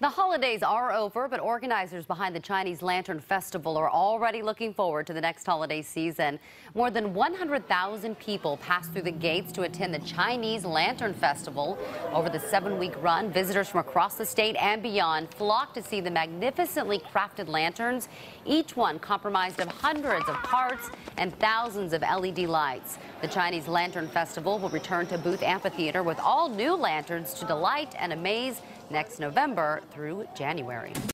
The holidays are over, but organizers behind the Chinese Lantern Festival are already looking forward to the next holiday season. More than 100,000 people pass through the gates to attend the Chinese Lantern Festival. Over the seven-week run, visitors from across the state and beyond flock to see the magnificently crafted lanterns, each one comprised of hundreds of parts and thousands of LED lights. The Chinese Lantern Festival will return to Booth Amphitheater with all new lanterns to delight and amaze next November through January.